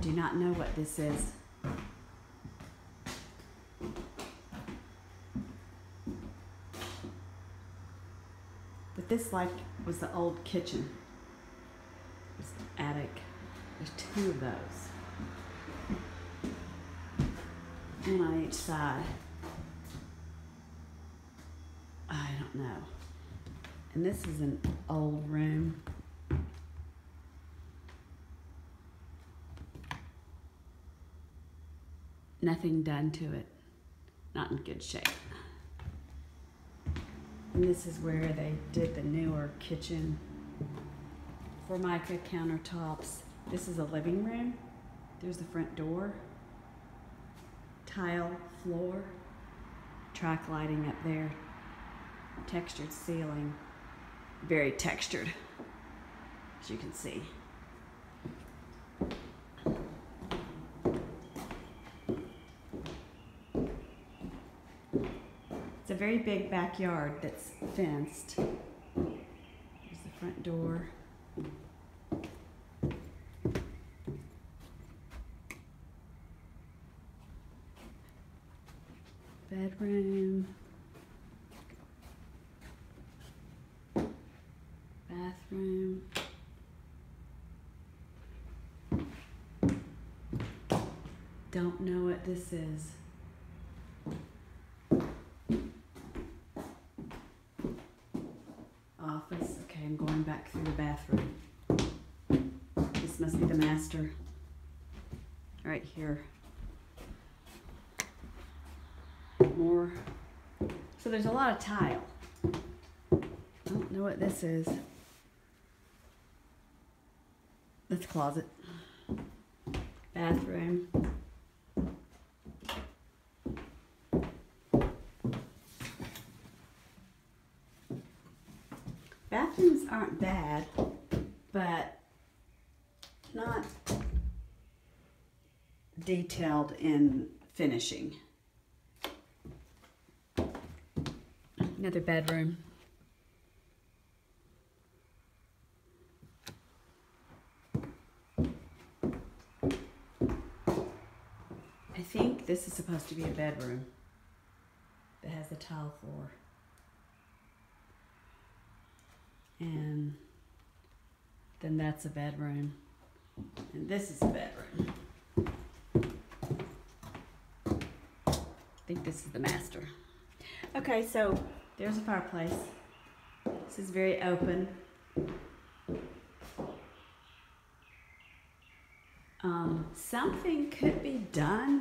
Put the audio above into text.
do not know what this is. But this like was the old kitchen. This attic. There's two of those. One on each side. I don't know. And this is an old room. Nothing done to it. Not in good shape. And this is where they did the newer kitchen Formica countertops. This is a living room. There's the front door. Tile floor. Track lighting up there. Textured ceiling. Very textured, as you can see. It's a very big backyard that's fenced. There's the front door. Bedroom. Bathroom. Don't know what this is. Office. Okay, I'm going back through the bathroom. This must be the master. Right here. More. So there's a lot of tile. I don't know what this is. That's closet. Bathroom. Bathrooms aren't bad, but not detailed in finishing. Another bedroom. I think this is supposed to be a bedroom that has a tile floor. And then that's a bedroom. And this is a bedroom. I think this is the master. Okay, so there's a fireplace. This is very open. Um, something could be done